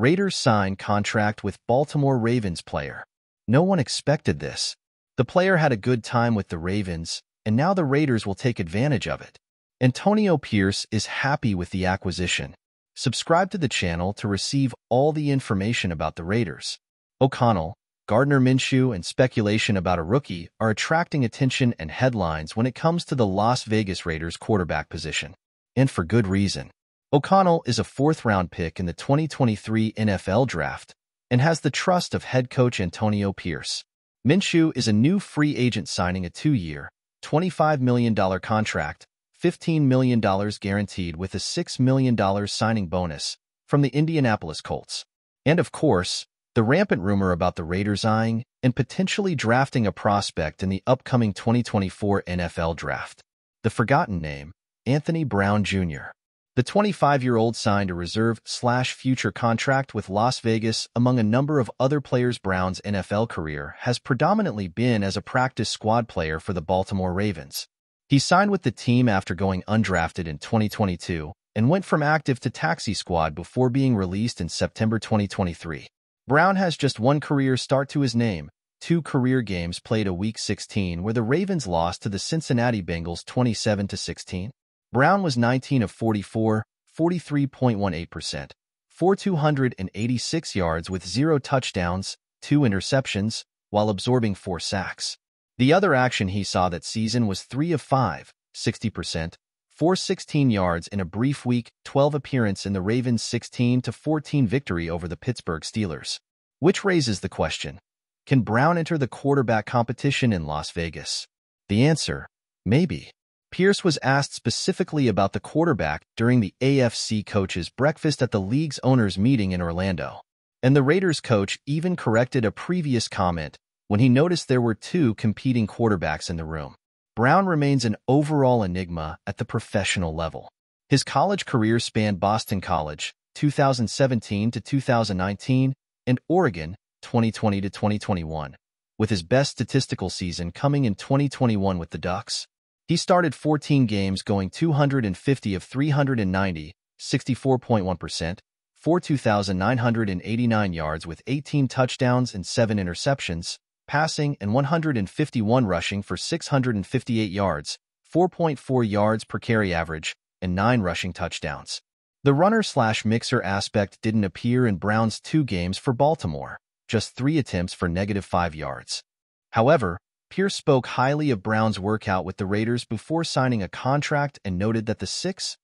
Raiders sign contract with Baltimore Ravens player. No one expected this. The player had a good time with the Ravens, and now the Raiders will take advantage of it. Antonio Pierce is happy with the acquisition. Subscribe to the channel to receive all the information about the Raiders. O'Connell, Gardner Minshew, and speculation about a rookie are attracting attention and headlines when it comes to the Las Vegas Raiders quarterback position. And for good reason. O'Connell is a fourth-round pick in the 2023 NFL Draft and has the trust of head coach Antonio Pierce. Minshew is a new free agent signing a two-year, $25 million contract, $15 million guaranteed with a $6 million signing bonus from the Indianapolis Colts. And of course, the rampant rumor about the Raiders eyeing and potentially drafting a prospect in the upcoming 2024 NFL Draft. The forgotten name, Anthony Brown Jr. The 25-year-old signed a reserve slash future contract with Las Vegas among a number of other players Brown's NFL career has predominantly been as a practice squad player for the Baltimore Ravens. He signed with the team after going undrafted in 2022 and went from active to taxi squad before being released in September 2023. Brown has just one career start to his name, two career games played a Week 16 where the Ravens lost to the Cincinnati Bengals 27-16. Brown was 19 of 44, 43.18%, for 286 yards with zero touchdowns, two interceptions, while absorbing four sacks. The other action he saw that season was 3 of 5, 60%, 416 yards in a brief Week 12 appearance in the Ravens' 16-14 victory over the Pittsburgh Steelers. Which raises the question, can Brown enter the quarterback competition in Las Vegas? The answer, maybe. Pierce was asked specifically about the quarterback during the AFC coaches breakfast at the league's owners meeting in Orlando. And the Raiders coach even corrected a previous comment when he noticed there were two competing quarterbacks in the room. Brown remains an overall enigma at the professional level. His college career spanned Boston College, 2017 to 2019, and Oregon, 2020 to 2021, with his best statistical season coming in 2021 with the Ducks. He started 14 games going 250 of 390, 64.1%, for 2,989 yards with 18 touchdowns and 7 interceptions, passing and 151 rushing for 658 yards, 4.4 yards per carry average, and 9 rushing touchdowns. The runner-slash-mixer aspect didn't appear in Brown's two games for Baltimore, just three attempts for negative 5 yards. However, Pierce spoke highly of Brown's workout with the Raiders before signing a contract and noted that the 6'2",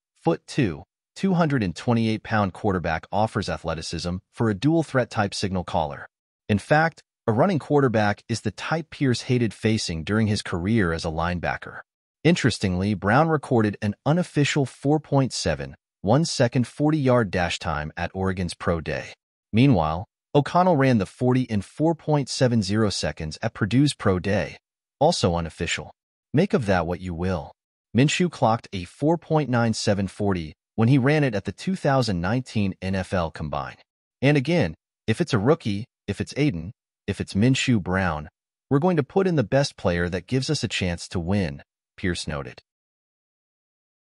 228-pound quarterback offers athleticism for a dual-threat type signal caller. In fact, a running quarterback is the type Pierce hated facing during his career as a linebacker. Interestingly, Brown recorded an unofficial 4.7, 1 second 40-yard dash time at Oregon's Pro Day. Meanwhile, O'Connell ran the 40 in 4.70 seconds at Purdue's Pro Day, also unofficial. Make of that what you will. Minshew clocked a 4.9740 when he ran it at the 2019 NFL Combine. And again, if it's a rookie, if it's Aidan, if it's Minshew Brown, we're going to put in the best player that gives us a chance to win, Pierce noted.